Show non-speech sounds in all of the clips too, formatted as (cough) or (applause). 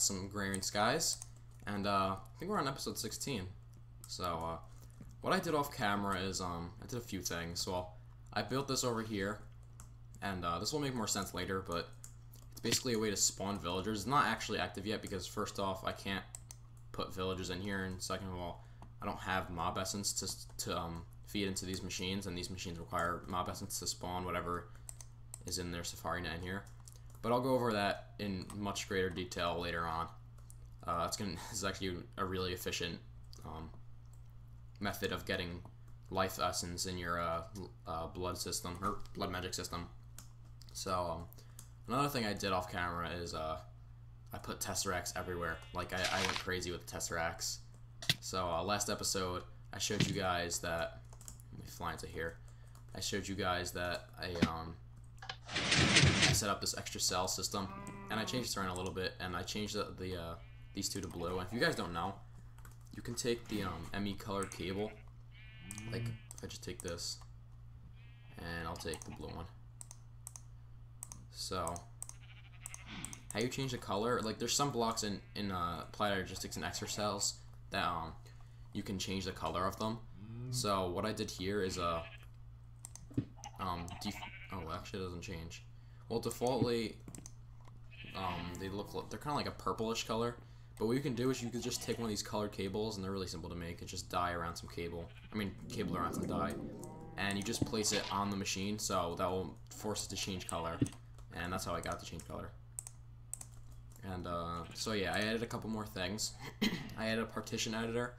some Agrarian Skies, and uh, I think we're on episode 16. So, uh, what I did off camera is, um, I did a few things. Well, I built this over here, and uh, this will make more sense later, but it's basically a way to spawn villagers. It's not actually active yet because first off, I can't put villagers in here, and second of all, I don't have mob essence to, to um, feed into these machines, and these machines require mob essence to spawn whatever is in their Safari net in here. But I'll go over that in much greater detail later on. Uh, it's gonna (laughs) this actually a really efficient um, method of getting life essence in your uh, uh, blood system or blood magic system. So um, another thing I did off camera is uh, I put tesseracts everywhere. Like I, I went crazy with tesseracts. So uh, last episode I showed you guys that let me fly into here. I showed you guys that I um, set up this extra cell system, and I changed it around a little bit, and I changed the, the uh, these two to blue. And if you guys don't know, you can take the um, ME colored cable, like if I just take this, and I'll take the blue one. So, how you change the color? Like there's some blocks in in uh, Applied Energistics and Extra Cells that um you can change the color of them. So what I did here is uh um oh actually it doesn't change. Well defaultly um they look they're kind of like a purplish color. But what you can do is you can just take one of these colored cables and they're really simple to make. It's just dye around some cable. I mean cable around some dye. And you just place it on the machine so that will force it to change color. And that's how I got to change color. And uh, so yeah, I added a couple more things. (clears throat) I added a partition editor,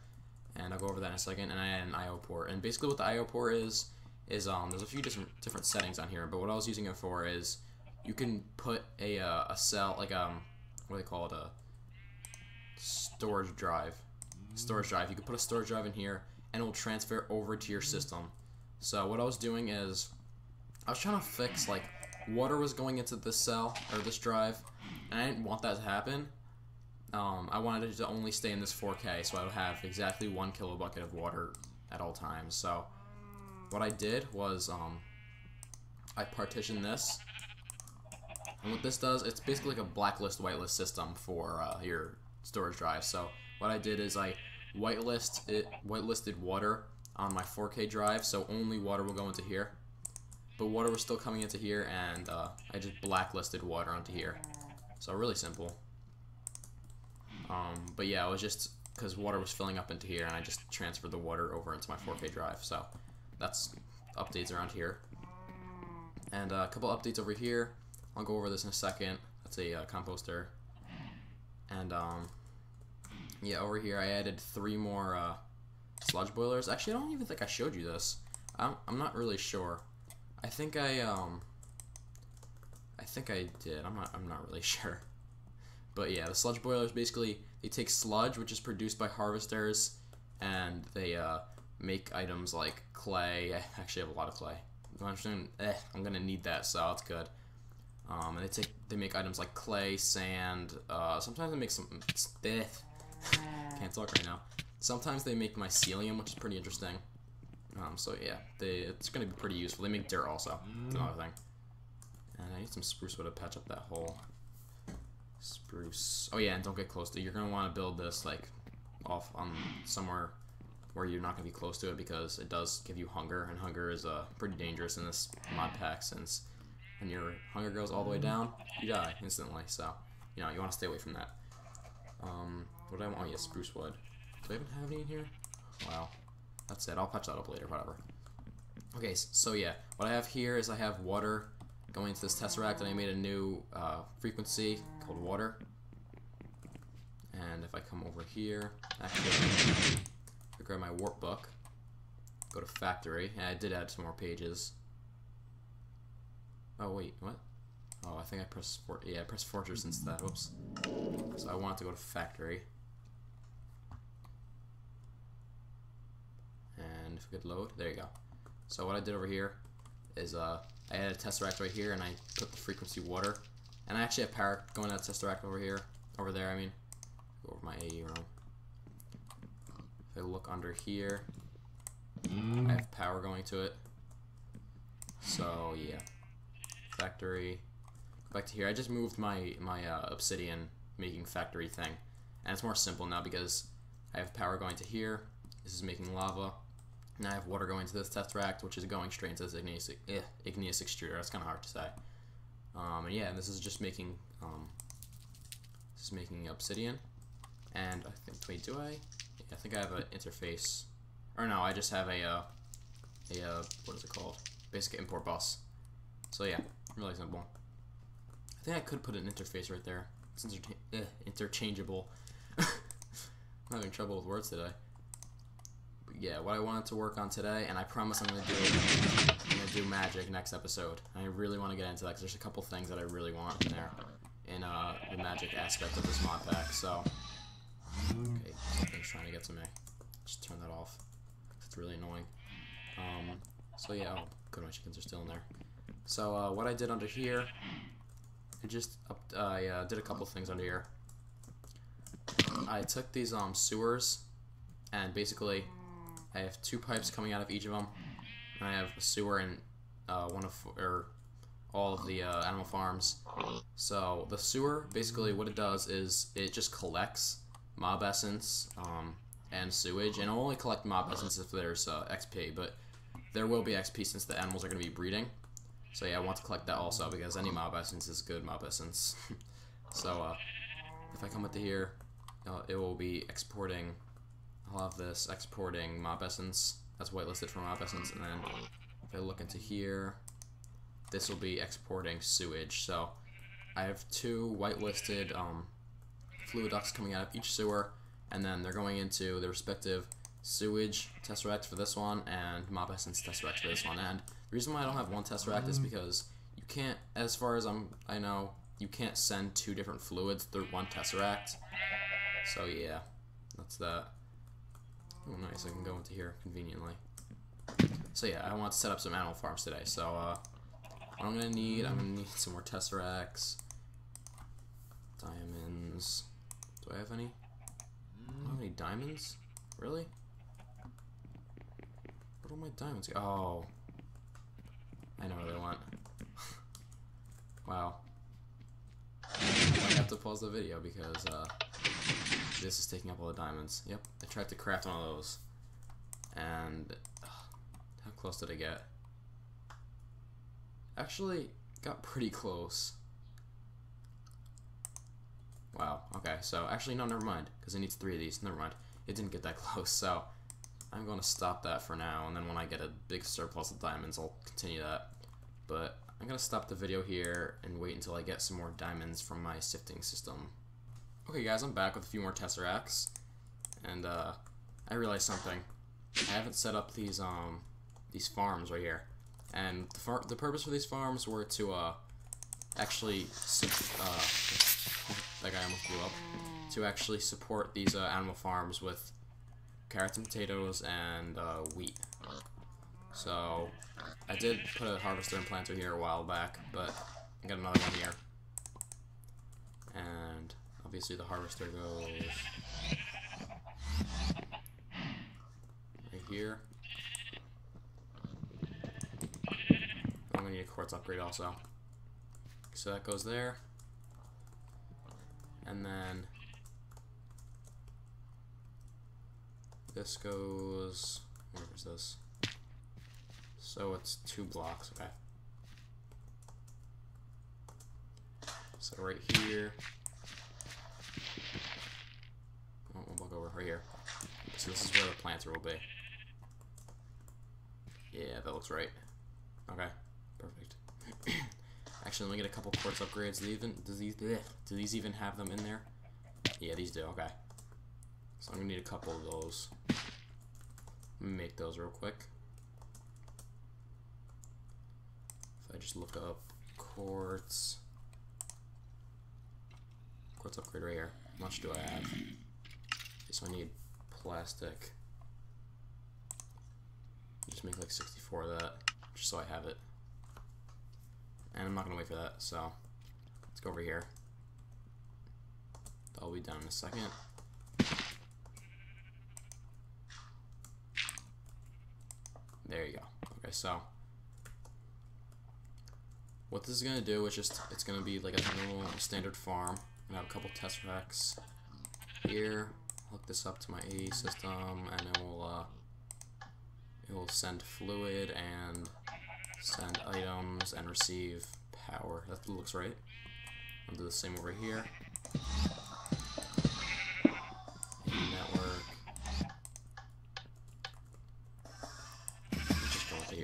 and I'll go over that in a second. And I added an I/O port. And basically, what the I/O port is is um, there's a few different different settings on here. But what I was using it for is you can put a uh, a cell like um what do they call it a storage drive storage drive. You can put a storage drive in here, and it will transfer over to your system. So what I was doing is I was trying to fix like water was going into this cell or this drive and I didn't want that to happen. Um, I wanted it to only stay in this 4K, so I would have exactly one kilobucket of water at all times. So what I did was um, I partitioned this, and what this does, it's basically like a blacklist whitelist system for uh, your storage drive. So what I did is I whitelist it, whitelisted water on my 4K drive, so only water will go into here. But water was still coming into here, and uh, I just blacklisted water onto here. So really simple. Um, but yeah, it was just because water was filling up into here, and I just transferred the water over into my 4K drive. So that's updates around here. And uh, a couple updates over here. I'll go over this in a second. That's a uh, composter. And um, yeah, over here I added three more uh, sludge boilers. Actually, I don't even think I showed you this. I'm, I'm not really sure. I think I um I think I did. I'm not I'm not really (laughs) sure. But yeah, the sludge boilers basically they take sludge which is produced by harvesters and they uh, make items like clay. (laughs) I actually have a lot of clay. I'm, gonna, eh, I'm gonna need that, so that's good. Um, and they take they make items like clay, sand. Uh, sometimes they make some. Eh, (laughs) can't talk right now. Sometimes they make mycelium, which is pretty interesting. Um, so yeah, they, it's going to be pretty useful. They make dirt also. Another thing. And I need some spruce wood to patch up that hole. Spruce. Oh yeah, and don't get close to. You're going to want to build this like off on somewhere where you're not going to be close to it because it does give you hunger, and hunger is uh, pretty dangerous in this mod pack since when your hunger goes all the way down, you die instantly. So, you know, you want to stay away from that. Um, what do I want? Oh yeah, spruce wood. Do I even have any in here? Wow. That's it. I'll patch that up later, whatever. Okay, so yeah, what I have here is I have water going into this tesseract, and I made a new uh, frequency called water. And if I come over here, actually, I grab my warp book, go to factory, and I did add some more pages. Oh wait, what? Oh, I think I pressed for yeah, I pressed fortress instead. Whoops. So I want to go to factory. and if we could load, there you go. So what I did over here is uh, I had a tesseract right here, and I put the frequency water, and I actually have power going to that tesseract over here, over there. I mean, go over my AE room. If I look under here, I have power going to it. So yeah, factory. Go back to here. I just moved my my uh, obsidian making factory thing. And it's more simple now because I have power going to here. This is making lava. And I have water going to this tesseract, which is going straight into this igneous, eh, igneous extruder. That's kind of hard to say. Um, and yeah, this is just making um, this is making obsidian. And I think wait, do I? I think I have an interface. Or no, I just have a uh, a uh, what is it called? Basic import bus. So yeah, really simple. I think I could put an interface right there. It's intercha eh, interchangeable. (laughs) I'm having trouble with words today yeah, what I wanted to work on today, and I promise I'm gonna do I'm gonna do magic next episode. I really want to get into that because there's a couple things that I really want in there in uh, the magic aspect of this mod pack. So, okay, something's trying to get to me. Just turn that off. It's really annoying. Um, so yeah, oh, good, my chickens are still in there. So uh, what I did under here, I just I uh, did a couple things under here. I took these um sewers and basically I have two pipes coming out of each of them. And I have a sewer in uh, one of or all of the uh, animal farms. So the sewer, basically, what it does is it just collects mob essence um, and sewage, and it'll only collect mob essence if there's uh, XP. But there will be XP since the animals are going to be breeding. So yeah, I want to collect that also because any mob essence is good mob essence. (laughs) so uh, if I come into here, uh, it will be exporting I'll have this exporting mob essence. That's whitelisted for mob essence. And then if I look into here, this will be exporting sewage. So I have two whitelisted um, fluid ducts coming out of each sewer. And then they're going into the respective sewage tesseract for this one and mob essence tesseract for this one. And reason why I don't have one tesseract is because you can't, as far as I'm, I know, you can't send two different fluids through one tesseract. So yeah, that's that. Oh, nice. I can go into here conveniently. So yeah, I want to set up some animal farms today. So uh, what I'm gonna need, I'm gonna need some more tesseracts, diamonds. Do I have any? I don't have any diamonds. Really? Where do my diamonds go? Oh, I know where they went. wow. I have to pause the video because uh, this is taking up all the diamonds. Yep, I tried to craft one of those. And how close did I get? Actually, got pretty close. Wow, okay, so actually, no, never mind, because it needs three of these. Never mind, it didn't get that (laughs) close, so I'm going to stop that for now, and then when I get a big surplus of diamonds, I'll continue that. But I'm going to stop the video here and wait until I get some more diamonds from my sifting system. Okay guys, I'm back with a few more Tesseracts, and uh, I realized something. I haven't set up these um these farms right here, and the, far the purpose for these farms were to uh actually uh that guy almost blew up to actually support these uh, animal farms with carrots and potatoes and uh, wheat. So I did put a harvester and planter here a while back, but I got another one here. And Obviously the harvester goes right here. I'm gonna need a quartz upgrade also. So that goes there. And then this goes where is this? So it's two blocks, okay. So right here oh, right here. So this is where the planter will be. Yeah, that looks right. Okay, perfect. (coughs) Actually, let me get a couple quartz upgrades. Do these even do these do these even have them in there? Yeah, these do. Okay. So I'm gonna need a couple of those. Make those real quick. If I just look up quartz, quartz upgrade right here. How much do I have? so I need plastic. Just make like 64 of that, just so I have it. And I'm not gonna wait for that, so let's go over here. That'll be done in a second. There you go. Okay, so what this is gonna do is just it's gonna be like a normal standard farm I have a couple tesseracts here. Hook this up to my AE system, and it will uh, it will send fluid and send items and receive power. That looks right. I'll do the same over here. network.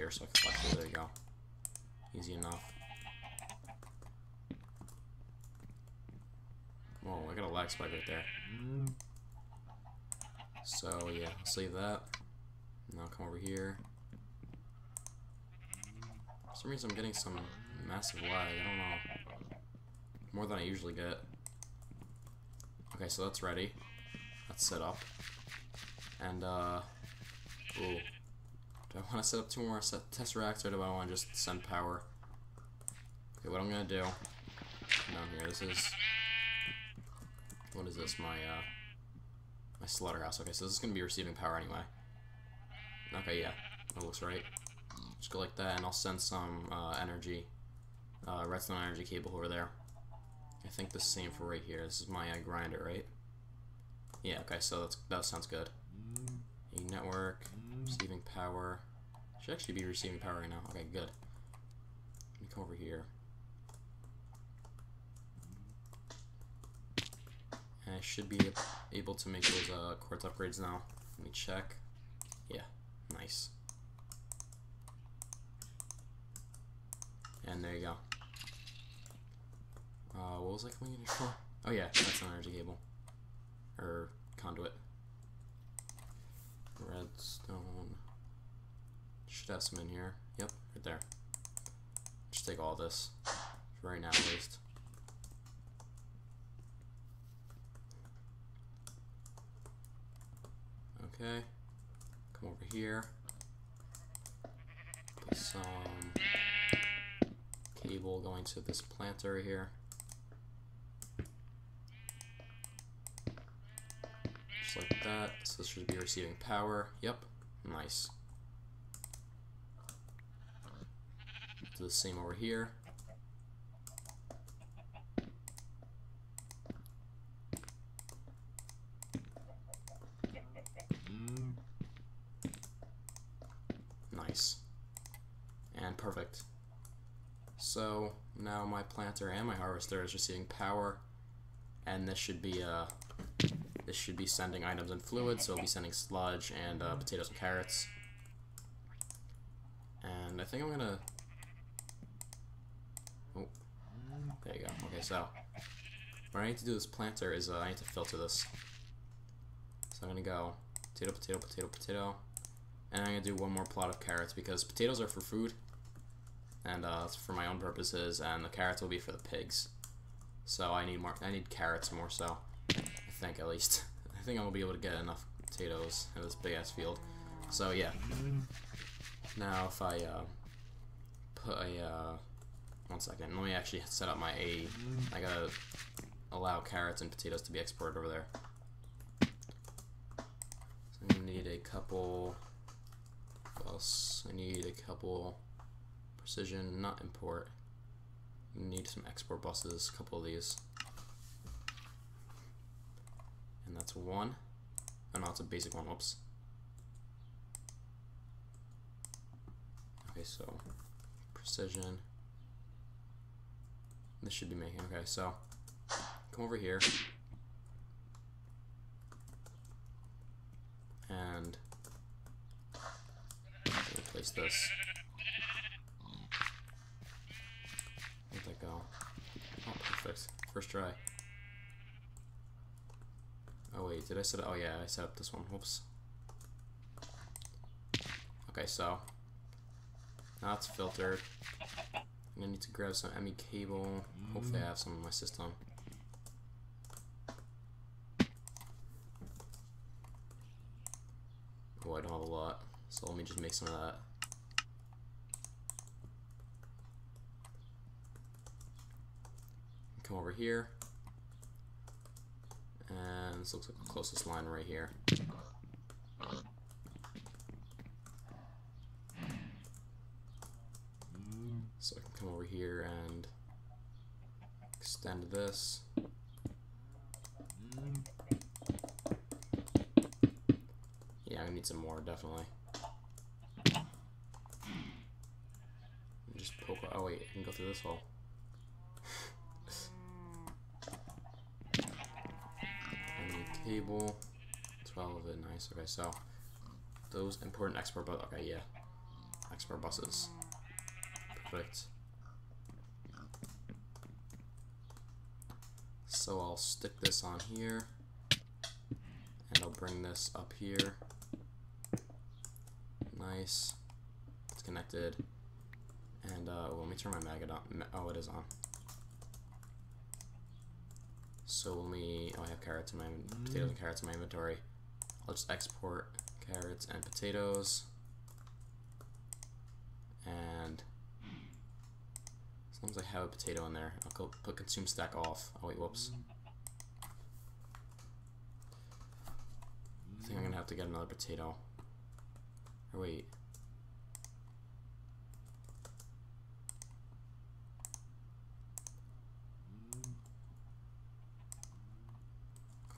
Here so I can flash it. There you go. Easy enough. Whoa, I got a lag spike right there. So yeah, I'll save that. Now come over here. For some reason I'm getting some massive lag, I don't know. More than I usually get. Okay, so that's ready. That's set up. And, uh... Ooh. Do I want to set up two more racks, or do I want to just send power? Okay, what I'm gonna do... Down here, this is... What is this? My, uh... My slaughterhouse. Okay, so this is gonna be receiving power anyway. Okay, yeah. That looks right. Just go like that, and I'll send some, uh, energy. Uh, redstone energy cable over there. I think the same for right here. This is my uh, grinder, right? Yeah, okay, so that's, that sounds good. A network, receiving power. Should actually be receiving power right now. Okay, good. Let me come over here. And I should be able to make those uh, quartz upgrades now. Let me check. Yeah, nice. And there you go. Uh, what was I coming in for? Oh yeah, that's an energy cable. Or conduit. Redstone. Have some in here. Yep, right there. Just take all this. For right now at least. Okay. Come over here. Put some cable going to this planter here. Just like that. So this should be receiving power. Yep. Nice. Do the same over here. Nice. And perfect. So now my planter and my harvester is receiving power, and this should be uh, this should be sending items and fluids. So it'll be sending sludge and uh, potatoes and carrots. And I think I'm gonna. Oh, there you go. Okay, so what I need to do this planter is uh, I need to filter this. So I'm gonna go potato, potato, potato, potato, and I'm gonna do one more plot of carrots because potatoes are for food and uh, for my own purposes, and the carrots will be for the pigs. So I need more. I need carrots more so. I think at least. (laughs) I think I'm going to be able to get enough potatoes in this big ass field. So yeah. Now if I uh, put a uh, one second, let me actually set up my A. I gotta allow carrots and potatoes to be exported over there. So I need a couple. Else? I need a couple precision, not import. Need some export buses, a couple of these. And that's one. Oh no, it's a basic one, whoops. Okay, so precision. This should be making, okay, so come over here. And replace this. There we go. Oh, perfect. First try. Oh wait, did I set up? Oh yeah, I set up this one. Whoops. Okay, so now it's filtered. I'm gonna need to grab some ME cable. Hopefully I have some in my system. Oh, I don't have a lot. So let me just make some of that. come over here. And this looks like the closest line right here. So I can come over here and extend this. Yeah, I need some more, definitely. Just poke. Oh wait, I can go through this hole. (laughs) Any cable. 12 of it, nice. Okay, so those important export bus. Okay, yeah, export buses. Perfect. So I'll stick this on here, and I'll bring this up here. Nice. It's connected. And uh, well, let me turn my magnet on. Oh, it is on. So let me. Oh, I have carrots in my potatoes and carrots in my inventory. I'll just export carrots and potatoes. And long as I have a potato in there, I'll go put consume stack off. Oh wait, whoops. I think I'm gonna have to get another potato. Or wait.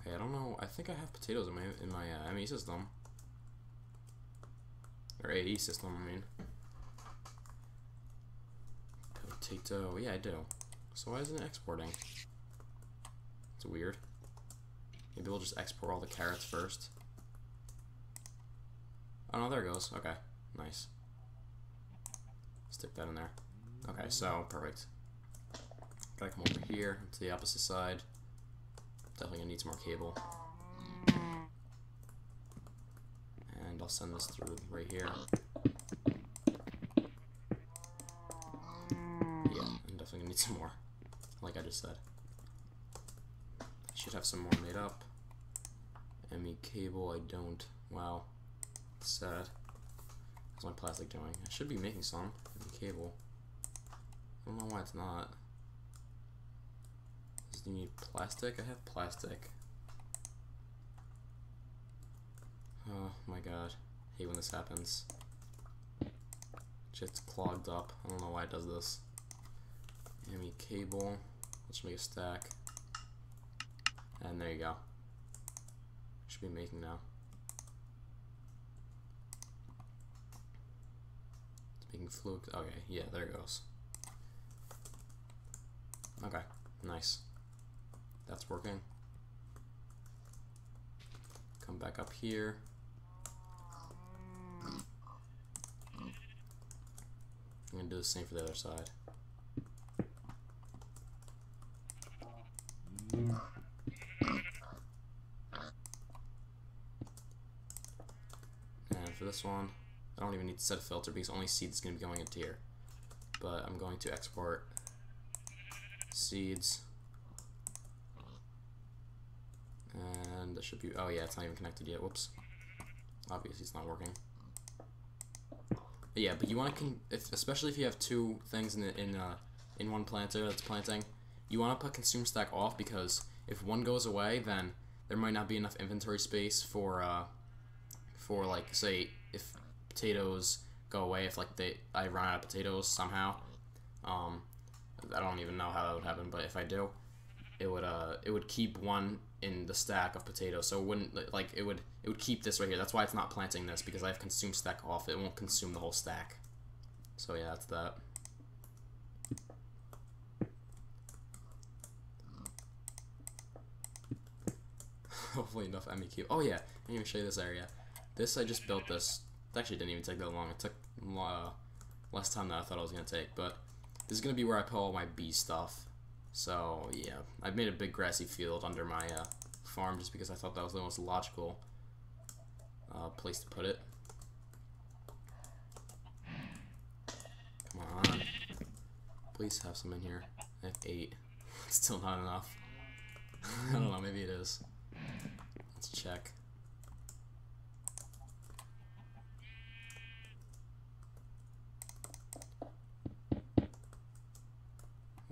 Okay, I don't know. I think I have potatoes in my in my uh, ME system. Or AE system, I mean. Potato. Yeah, I do. So why isn't it exporting? It's weird. Maybe we'll just export all the carrots first. Oh no, there it goes. Okay, nice. Stick that in there. Okay, so perfect. Gotta come over here to the opposite side. Definitely gonna need some more cable. And I'll send this through right here. Yeah, I'm definitely gonna need some more. Like I just said. Should have some more made up. ME cable, I don't. Wow. Sad. How's my plastic doing? I should be making some. ME cable. I don't know why it's not. Does it need plastic? I have plastic. Oh my god. I hate when this happens. Just clogged up. I don't know why it does this. ME cable. Let's make a stack. And there you go. Should be making now. It's making fluke. Okay, yeah, there it goes. Okay, nice. That's working. Come back up here. I'm gonna do the same for the other side. And for this one, I don't even need to set a filter because only seeds is going to be going into here. But I'm going to export seeds. And that should be, oh yeah, it's not even connected yet, whoops. Obviously it's not working. Yeah, but you want to, especially if you have two things in the, in uh, in one planter that's planting, you want to put consume stack off because if one goes away, then there might not be enough inventory space for uh, for like say if potatoes go away, if like they I run out of potatoes somehow, um, I don't even know how that would happen, but if I do, it would uh it would keep one in the stack of potatoes, so it wouldn't like it would it would keep this right here. That's why it's not planting this because I have consume stack off. It won't consume the whole stack. So yeah, that's that. Hopefully enough MEQ. Oh yeah, I didn't even show you this area. This I just built this. It actually didn't even take that long. It took uh, less time than I thought it was gonna take. But this is gonna be where I put all my bee stuff. So yeah, I've made a big grassy field under my uh, farm just because I thought that was the most logical uh, place to put it. Come on. Please have some in here. I have eight. (laughs) Still not enough. (laughs) I don't know, maybe it is. Let's check.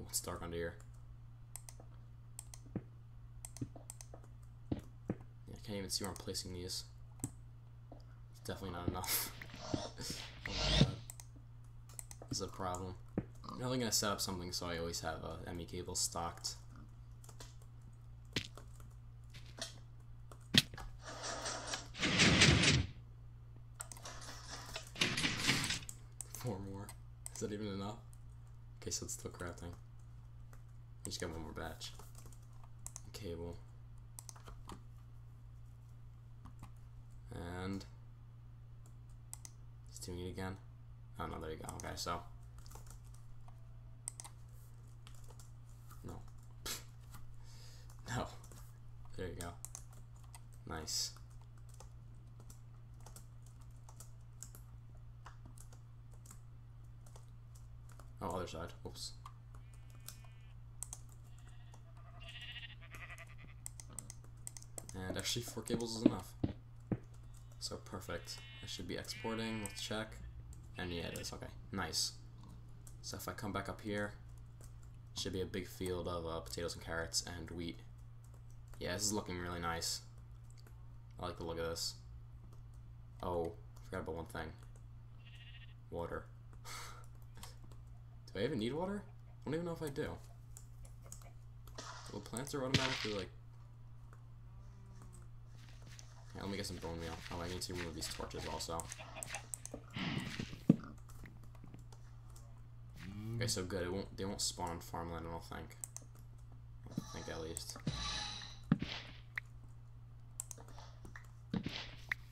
It's dark under here. Yeah, I can't even see where I'm placing these. It's definitely not enough. (laughs) oh. This is a problem. I'm only gonna set up something so I always have uh, a ME cable stocked. Okay, so it's still crafting. We just got one more batch. Cable. And it's doing it again. Oh no, there you go. Okay, so no, (laughs) no. There you go. Nice. Oh, other side. Oops. And actually, four cables is enough. So perfect. I should be exporting. Let's check. And yeah, it is. Okay, nice. So if I come back up here, should be a big field of uh, potatoes and carrots and wheat. Yeah, this is looking really nice. I like the look of this. Oh, forgot about one thing. Water. Do I even need water? I don't even know if I do. Well, plants are automatically like... Yeah, let me get some bone meal. Oh, I need to remove these torches also. Okay, so good. It won't. They won't spawn on farmland. I don't think. I think at least.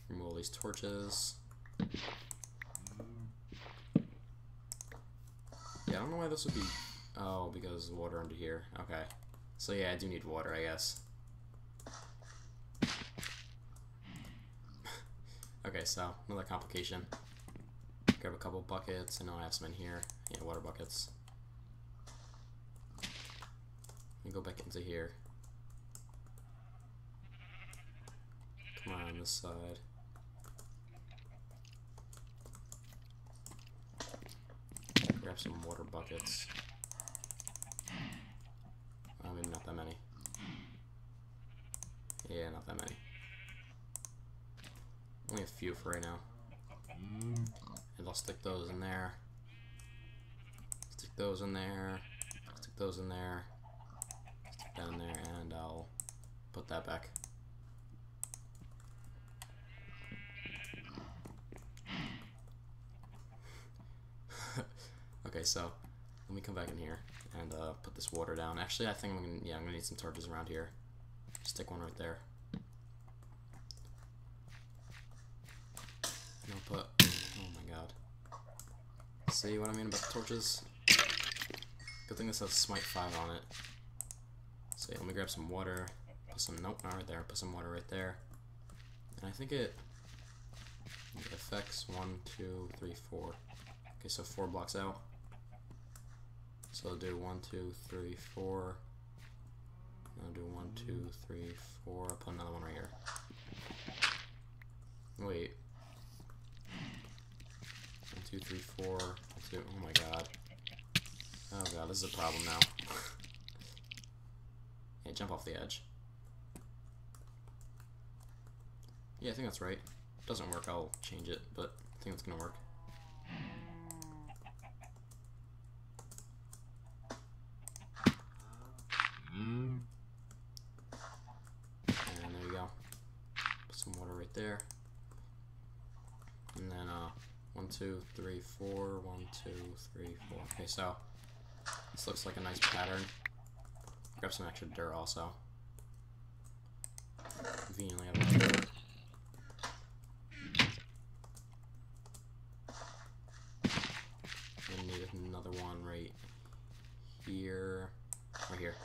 Remove all these torches. Yeah, I don't know why this would be. Oh, because water under here. Okay. So yeah, I do need water, I guess. (laughs) okay, so another complication. Grab a couple buckets. I know I have some in here. Yeah, water buckets. And go back into here. Come on, this side. Grab some water buckets. Oh, maybe not that many. Yeah, not that many. Only a few for right now. And I'll stick those in there. Stick those in there. Stick those in there. Stick that in there, and I'll put that back. So let me come back in here and uh, put this water down. Actually, I think I'm gonna yeah I'm gonna need some torches around here. Stick one right there. And I'll put oh my god. See what I mean about the torches? Good thing this has Smite 5 on it. So yeah, let me grab some water. Put some nope, not right there. Put some water right there. And I think it, it affects one, two, three, four. Okay, so four blocks out. So I'll do one, two, three, four. I'll do one, two, three, four. I'll put another one right here. Wait. One, two, three, four. Two. Oh my god. Oh god, this is a problem now. (laughs) yeah, jump off the edge. Yeah, I think that's right. doesn't work, I'll change it, but I think it's gonna work. And there you go. Put some water right there. And then, uh, one, two, three, four, one, two, three, four. Okay, so this looks like a nice pattern. Grab some extra dirt also. Conveniently have dirt. Gonna need another one right here. Right here.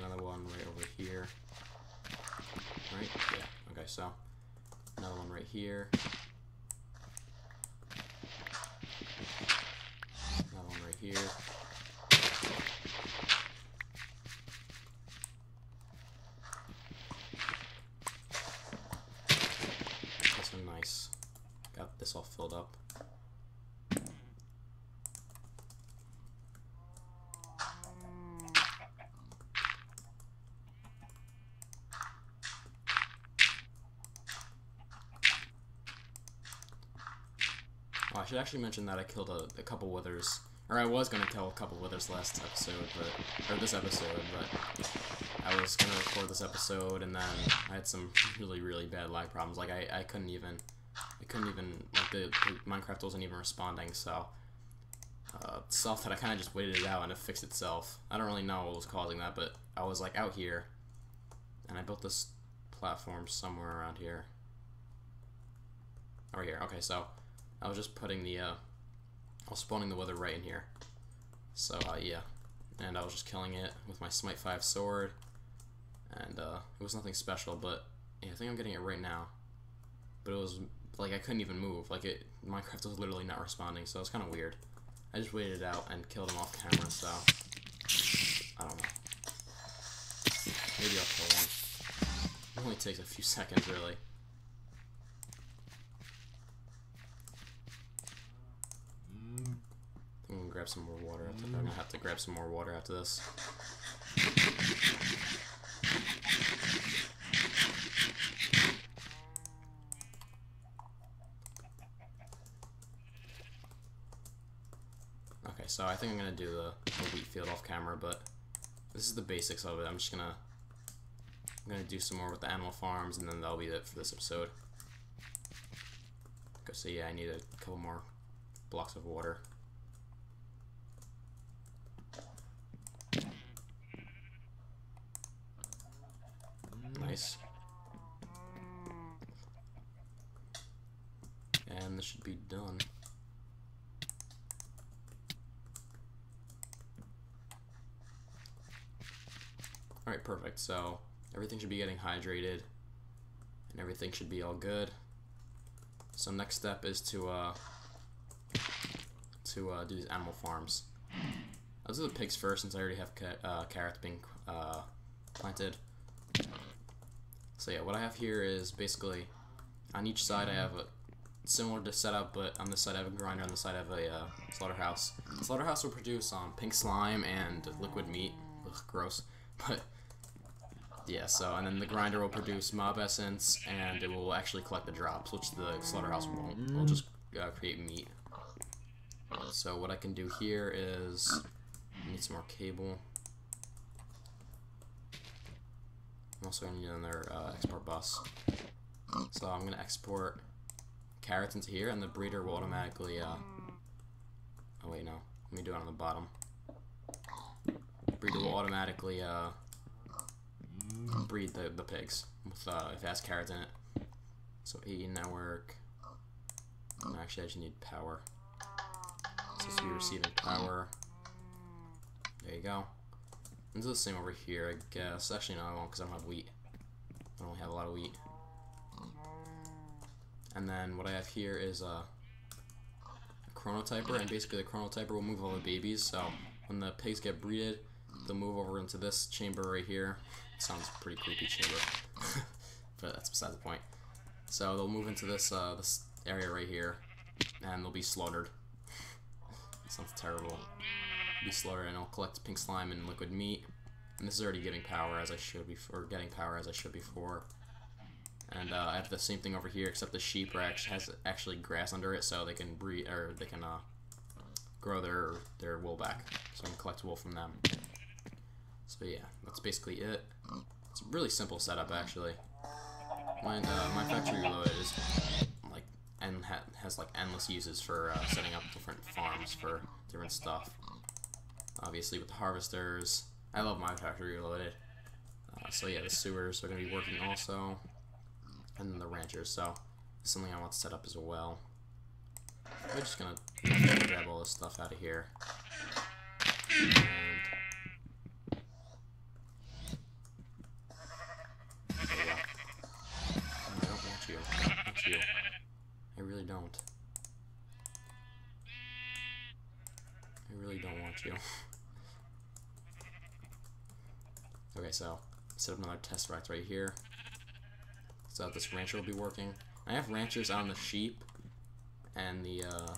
Another one right over here. Right? Yeah. Okay, so another one right here. Another one right here. That's so nice. Got this all filled up. Oh, I should actually mention that I killed a, a couple withers. Or I was gonna kill a couple withers last episode, but or this episode, but I was gonna record this episode and then I had some really really bad lag problems. Like I, I couldn't even I couldn't even like the, the Minecraft wasn't even responding, so uh, stuff that I kind of just waited it out and it fixed itself. I don't really know what was causing that, but I was like out here, and I built this platform somewhere around here. Over here. Okay, so I was just putting the, uh, I was spawning the wither right in here. So, uh, yeah. And I was just killing it with my Smite 5 sword. And, uh, it was nothing special, but yeah, I think I'm getting it right now. But it was, like, I couldn't even move. Like, it, Minecraft was literally not responding, so it was kind of weird. I just waited it out and killed him off camera, so... I don't know. Maybe I'll kill one. It only takes a few seconds, really. I'm gonna grab some more water. After, I'm gonna have to grab some more water after this. Okay, so I think I'm gonna do the, the wheat field off camera, but this is the basics of it. I'm just gonna I'm gonna do some more with the animal farms, and then that'll be it for this episode. So yeah, I need a couple more blocks of water. Nice. And this should be done. Alright, perfect. So, everything should be getting hydrated, and everything should be all good. So next step is to, uh, to, uh, do these animal farms. I'll do the pigs first, since I already have ca uh, carrots being, uh, planted. So yeah, what I have here is basically, on each side I have a similar to setup, but on this side I have a grinder, on the side I have a uh, slaughterhouse. slaughterhouse will produce um, pink slime and liquid meat. Ugh, gross. (laughs) But yeah, so, and then the grinder will produce mob essence, and it will actually collect the drops, which the slaughterhouse won't. It will just uh, create meat. So what I can do here is, need some more cable. I'm also going to need another uh, export bus. So I'm going to export carrots into here, and the breeder will automatically, uh, oh wait, no, let me do it on the bottom. Breeder will automatically, uh, breed the, the pigs with uh, if it has carrots in it. So AE network. No, actually, I just need power. So will be receiving power. There you go. And do the same over here, I guess. Actually, no, I won't because I don't have wheat. I only have a lot of wheat. And then what I have here is a, a chronotyper, and basically the chronotyper will move all the babies. So when the pigs get breeded, they'll move over into this chamber right here. Sounds pretty creepy chamber, (laughs) but that's beside the point. So they'll move into this uh, this area right here, and they'll be slaughtered. (laughs) sounds terrible. Be slower, and I'll collect pink slime and liquid meat. And this is already giving power as I should before, getting power as I should before. And uh, I have the same thing over here, except the sheep are actually, has actually grass under it, so they can breed or they can uh, grow their their wool back. So I can collect wool from them. So yeah, that's basically it. It's a really simple setup actually. My uh, MineFactory Reloaded is like and ha has like endless uses for uh, setting up different farms for different stuff. Obviously with the harvesters, I love MineFactory Reloaded. Uh, so yeah, the sewers are gonna be working also, and then the ranchers. So something I want to set up as well. I'm just gonna grab all this stuff out of here. And you. I really don't. I really don't want you. okay, so set up another tesseract right here. So that this rancher will be working. I have ranchers on the sheep and the uh,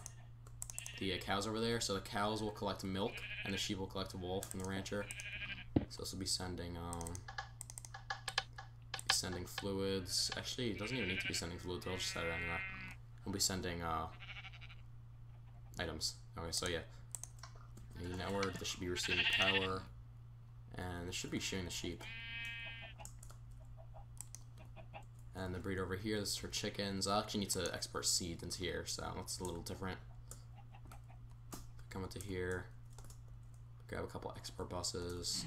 the uh, cows over there. So the cows will collect milk and the sheep will collect wool from the rancher. So this will be sending um, sending fluids. Actually, it doesn't even need to be sending fluids. I'll just set it anyway. We'll be sending uh, items. Okay, so yeah. The network, this should be receiving power. And this should be shooting the sheep. And the breeder over here, this is for chickens. I actually need to export seeds into here, so that's a little different. come into here, grab a couple export buses.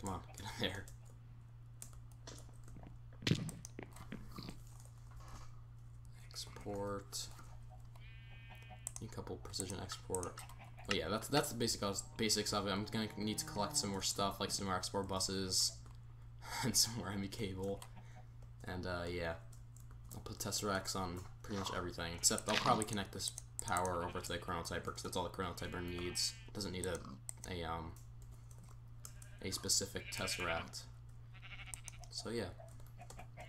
Come on, get in there. Export. A couple precision export. Oh yeah, that's that's the basic basics of it. I'm gonna need to collect some more stuff, like some more export buses, (laughs) and some more heavy cable, and uh, yeah, I'll put Tesseracts on pretty much everything, except I'll probably connect this power over to the chronotyper because that's all the chronotyper needs. It doesn't need a a um a specific tesseract. So yeah,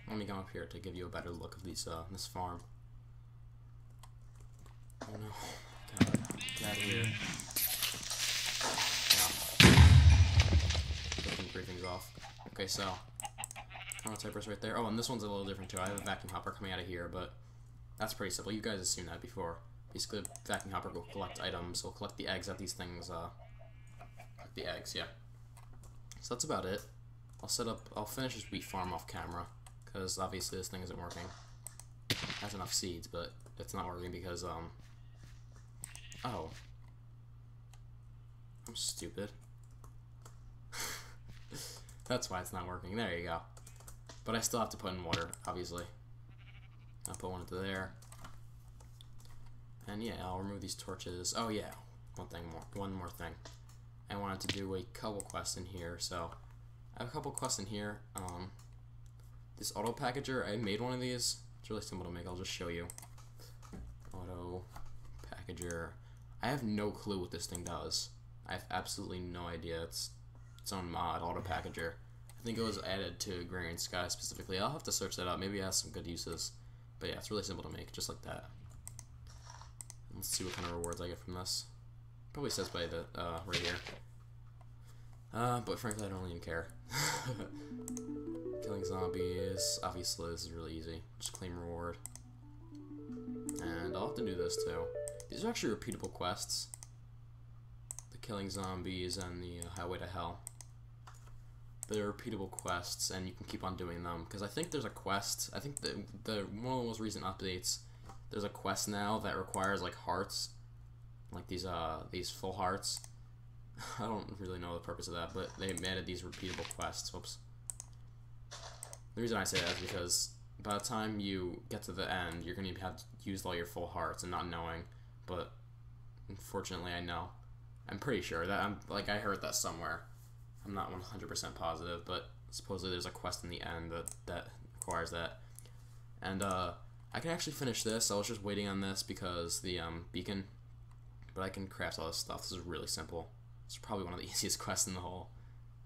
let me come up here to give you a better look of these uh this farm. Oh no. Here. Off. Okay, so. Chronotyper's right there. Oh, and this one's a little different too. I have a vacuum hopper coming out of here, but that's pretty simple. You guys have seen that before. Basically, the vacuum hopper will collect items. Will collect the eggs that these things, uh, the eggs, yeah. So that's about it. I'll set up, I'll finish this wheat farm off camera, because obviously this thing isn't working. It has enough seeds, but it's not working because, um, Oh. I'm stupid. (laughs) That's why it's not working. There you go. But I still have to put in water, obviously. I'll put one into there. And yeah, I'll remove these torches. Oh yeah, one thing more. One more thing. I wanted to do a couple quests in here, so I have a couple quests in here. Um, this auto packager, I made one of these. It's really simple to make. I'll just show you. Auto packager. I have no clue what this thing does. I have absolutely no idea. It's its own mod, auto packager. I think it was added to Agrarian Skies specifically. I'll have to search that out. Maybe it has some good uses. But yeah, it's really simple to make, just like that. Let's see what kind of rewards I get from this. Probably says by the uh, right here. Uh, but frankly, I don't even care. (laughs) Killing zombies. Obviously, this is really easy. Just claim reward. And I'll have to do this too. These are actually repeatable quests. The killing zombies and the uh, highway to hell. They're repeatable quests, and you can keep on doing them. Because I think there's a quest. I think the the one of the most recent updates. There's a quest now that requires like hearts, like these uh these full hearts. (laughs) I don't really know the purpose of that, but they added these repeatable quests. Whoops. The reason I say that is because by the time you get to the end, you're going to have used all your full hearts and not knowing but unfortunately, I know. I'm pretty sure that I'm like I heard that somewhere. I'm not 100% positive, but supposedly there's a quest in the end that that requires that. And uh, I can actually finish this. I was just waiting on this because the um, beacon, but I can craft all this stuff. This is really simple. It's probably one of the (laughs) easiest quests in the whole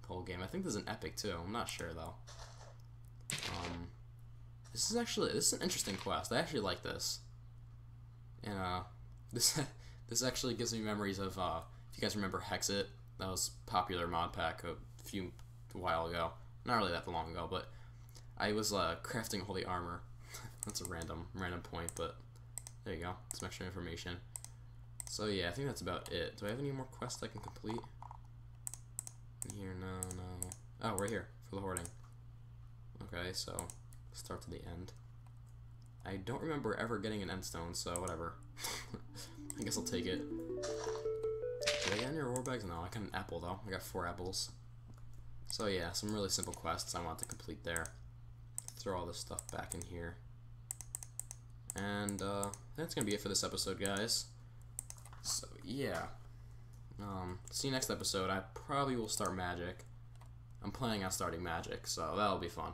the whole game. I think there's an epic too. I'm not sure though. Um, this is actually this is an interesting quest. I actually like this. And uh, this (laughs) this actually gives me memories of uh, if you guys remember Hexxit, that was popular mod pack a few a while ago. Not really that long ago, but I was uh, crafting holy armor. (laughs) that's a random random point, but there you go. Some extra information. So yeah, I think that's about it. Do I have any more quests I can complete? Here, no, no. Oh, right here for the hoarding. Okay, so start to the end. I don't remember ever getting an end stone, so whatever. (laughs) I guess I'll take it. Did I get any reward bags? No, I got an apple though. I got four apples. So yeah, some really simple quests I want to complete there. Throw all this stuff back in here. And uh, that's gonna be it for this episode, guys. So yeah. Um, see you next episode. I probably will start magic. I'm planning on starting magic, so that'll be fun.